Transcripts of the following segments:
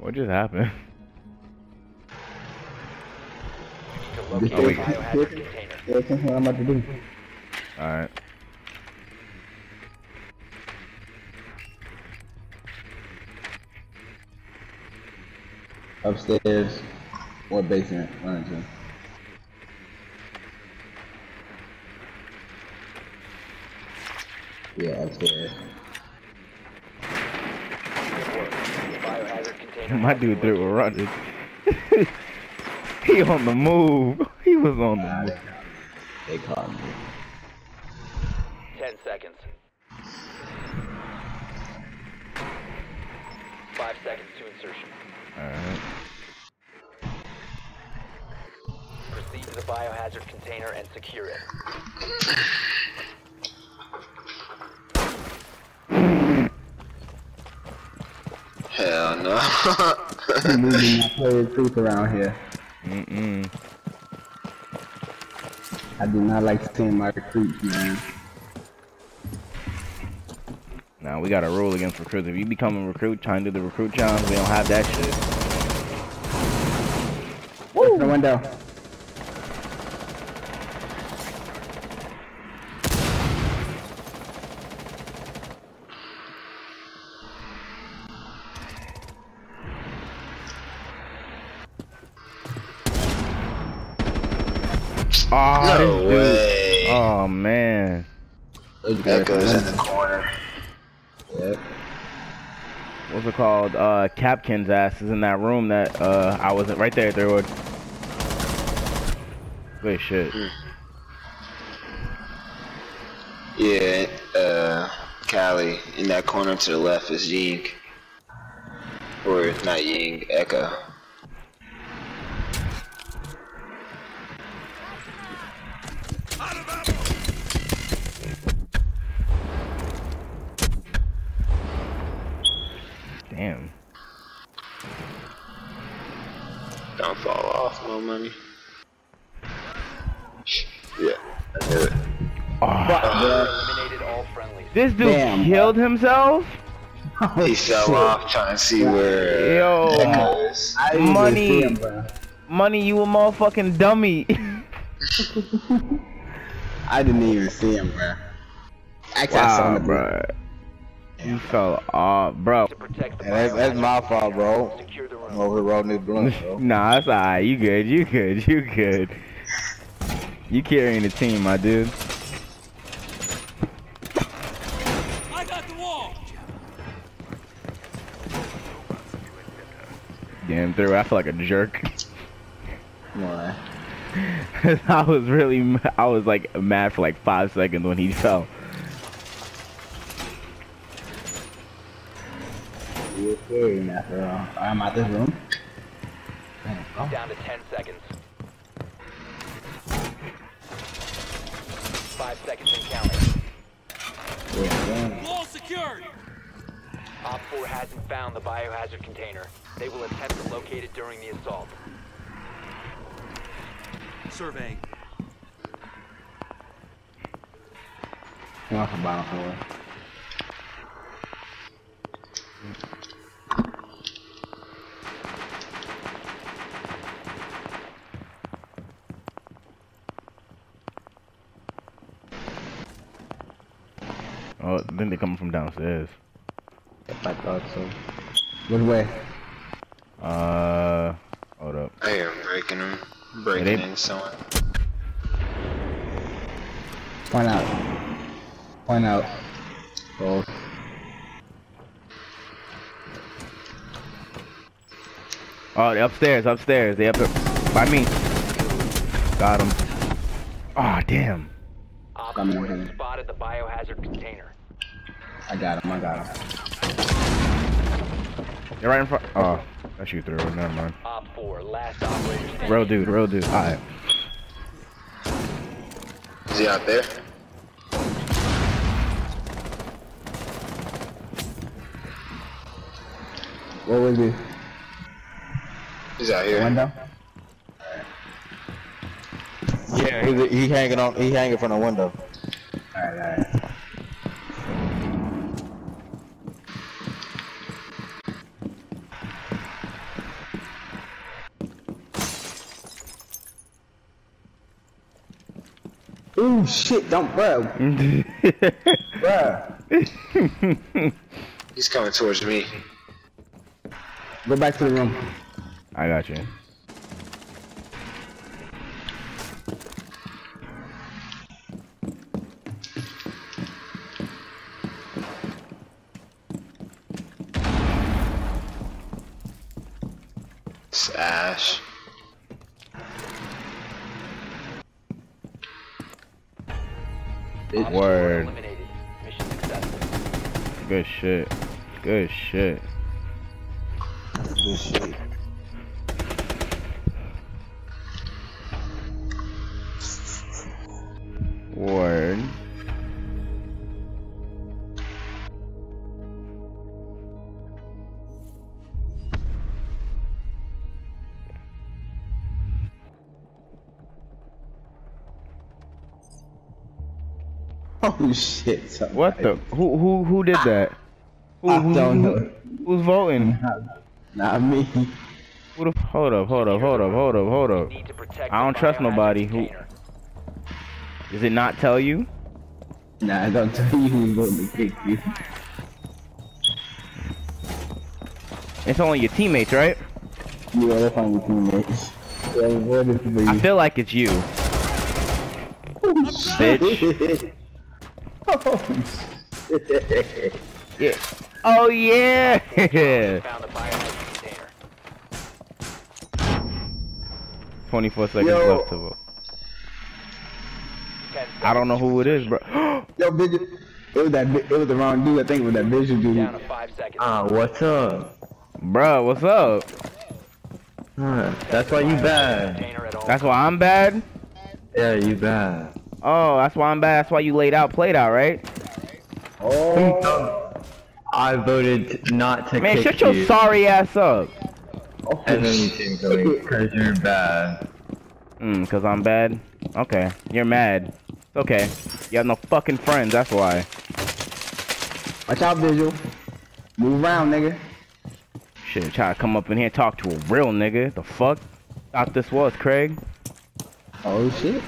What just happened? Oh, wait. the biohazard container. Listen, what I'm about to do. Alright. Upstairs. What basement? One or two. Yeah, upstairs. Good work. The biohazard container My dude threw a located. running. he on the move. He was on the move. they, they caught me. Ten seconds. Five seconds to insertion. Alright. Proceed to the biohazard container and secure it. Hell no. I'm moving my player truth around here. Mm-mm. I do not like seeing my recruits, man. Now we got a rule against recruits. If you become a recruit trying to do the recruit challenge, we don't have that shit. Woo! The window. Oh, no dude. way. Oh man. Echoes in the corner. Yep. What's it called? Uh, Kapkan's ass is in that room that uh I wasn't right there. There would. Good shit. Yeah, uh, Callie in that corner to the left is Ying. Or not Ying, Echo. This dude Damn, killed himself. He fell off trying to see where Yo, Echo is. I didn't even Money. him, money, you a motherfucking dummy. I didn't even see him, bro. Actually, I saw wow, him. bro. You fell off, bro. To protect the And that's, that's my fault, bro. Secure the I'm over here rolling this blunt, bro. Nah, that's alright. You good. You good. You good. You carrying the team, my dude. I got the wall. Damn through. I feel like a jerk. Why? I was really, I was like mad for like five seconds when he fell. You carrying after all. I'm out this room. Down to ten seconds. Five seconds and counting. Yeah, damn. Wall secured. Op 4 hasn't found the biohazard container. They will attempt to locate it during the assault. Surveying. Come off the bottom floor. Oh, then they coming from downstairs. If I thought so. Which way? Uh, hold up. I am breaking them. Breaking It ain't- in someone. Point out. Point out. Oh, Oh, they upstairs, upstairs. They up there by me. Got him. Oh, damn. Op Coming, 4 coming. Has spotted the biohazard container. I got him. I got him. You're right in front. Oh, I shoot through. Never mind. OPFOR, last operator standing. Real dude, real dude. Alright. Is he out there? What was he? He's out here. Window? Yeah, he, he hanging on. He hanging from the window. Alright, alright. Oh shit, don't bro. bro. He's coming towards me. Go back to the room. I got you. It's Ash. Op Word. Eliminated. Mission successful. Good shit. Good shit. Good shit. Oh shit. son. What the? Who who who did that? Who, I who, don't who- know. Who's voting? Not me. Who the? Hold up, hold up, hold up, hold up, hold up. Need to protect I don't trust nobody who- Does it not tell you? Nah, I don't tell you who's going to kick you. It's only your teammates, right? You gotta find your teammates. Yeah, what is it for I feel like it's you. Bitch. oh. Yeah. Oh yeah. Found the biohazard container. 24 seconds Yo. left to vote. I don't know who it is, bro. Yo, bitch. It was that. It was the wrong dude. I think it was that vision dude. Down to five seconds. Ah, what's up? Bro, what's up? Huh, that's why you bad. Container at all That's why I'm bad. Yeah, you bad. Oh, that's why I'm bad. That's why you laid out, played out, right? Oh, I voted not to Man, kick shut your you, sorry ass up. oh and then you came going because you're bad. Mm, cause I'm bad. Okay, you're mad. It's okay. You have no fucking friends. That's why. Watch out, visual. Move around, nigga. Shit, try to come up in here and talk to a real nigga. The fuck? Thought this was Craig. Oh shit.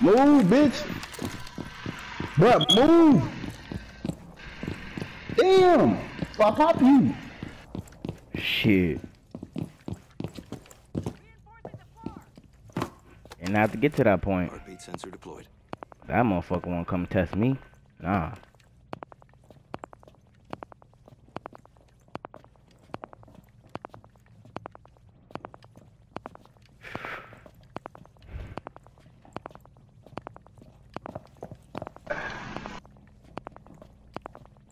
Move, bitch. Bruh, move. Damn. Why pop you? Shit. And I have to get to that point. Heartbeat sensor deployed. That motherfucker won't come test me. Nah.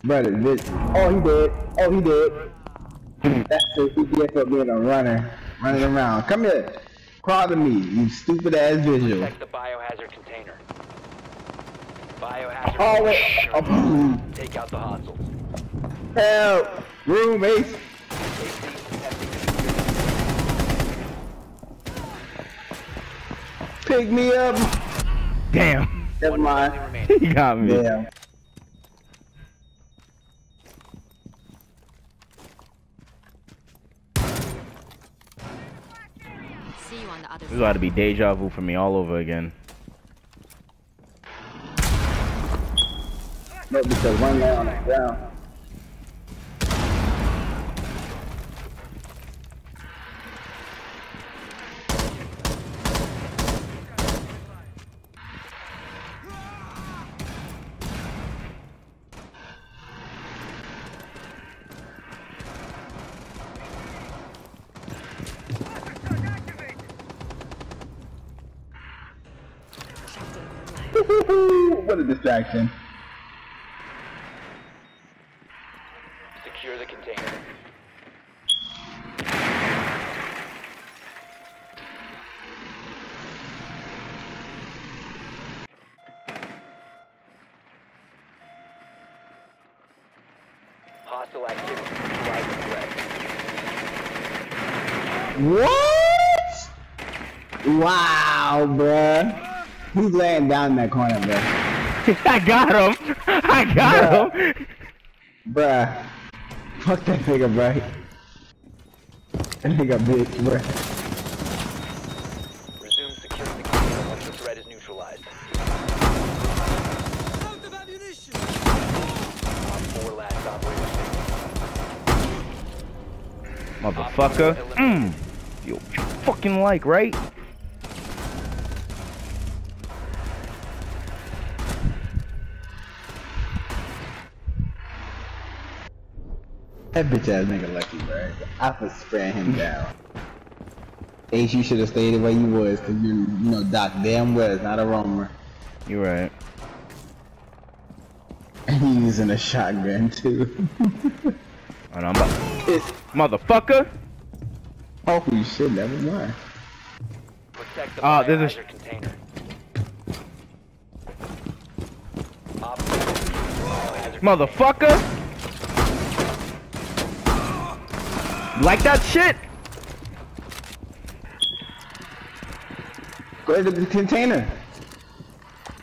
Brother, bitch. Oh, he did. Oh, he did. That's the he did for being a runner. Running around. Come here. Crawl to me, you stupid ass visual. Protect the biohazard container. Biohazard Oh, wait. container. Oh, Take out the hostiles. help. Room ace. Pick me up. Damn. Never mind. he got me. Damn. See you on the other This got to be deja vu for me all over again. No, because one man on the ground. What a distraction. Secure the container. Hostile activity. Neutralize the threat. What? Wow, bruh. He's laying down in that corner, bro. I got him. I got him. Bruh. Fuck that nigga, bro. That nigga bitch, bruh. Resume securing the container once the threat is neutralized. Ammunition! Op 4 last operator. Motherfucker. Mm. You fucking like, right? That bitch ass nigga lucky, bro. I was spraying him down. Ace, you should have stayed where you was, cause you, you know Doc damn well is not a roamer. You're right. And he using a shotgun too. And I'm about Motherfucker. Holy shit, that was mine. Protect the Ah, there's a container. OPFOR biohazard Motherfucker. Like that shit? Go to the container.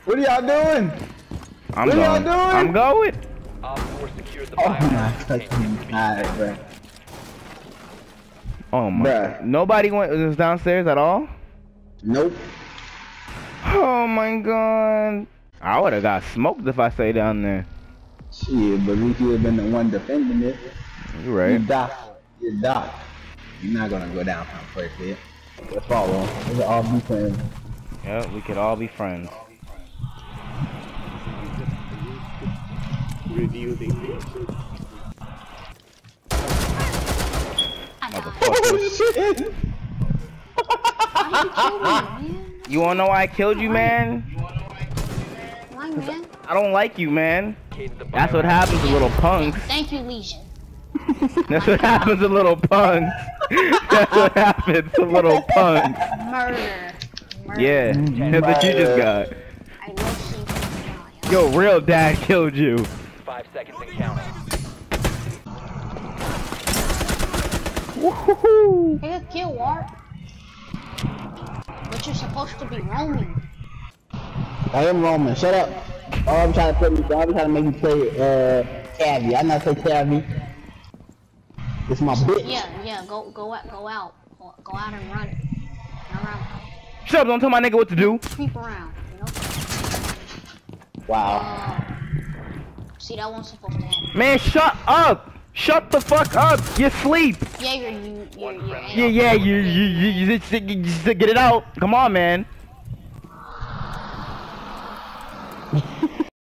What are y'all doing? I'm What y'all going. doing? I'm going. OPFOR secured the Oh my fucking god, bro. Oh my. Bruh. Nobody went was downstairs at all? Nope. Oh my god. I would have got smoked if I stayed down there. Shit, but at least you have been the one defending it. You right? You right. Doc. You Doc. You're not gonna go down from first. Let's follow. Let's all be friends. Yeah, we could all be friends. Motherfucker. man? You wanna know why I killed you, man? Why, man? I don't like you, man. That's what happens to little punks. Thank you, Legion. That's what happens to little punks. That's what happens to little punks. Murder. Murder. Yeah, that's what you just got. I know she can die. Yo, real dad killed you. 5 seconds and counting. Woohoo! Take a kill, Wart. But you're supposed to be roaming. I am Roman. Shut up. Oh, I'm trying to put me. I'm trying to make you play uh Cavi. I'm not play Cavi. It's my bitch. Yeah, yeah. Go, go out, go out, go, go out and run. Run around, Shut up, don't tell my nigga what to do. creep around. You know. Wow. Uh, see, that one's supposed to happen. Man, shut up! Shut the fuck up! You sleep! Yeah, you're you, you're, you're Yeah, yeah, you, you, you, you, just, you just get it out. Come on, man.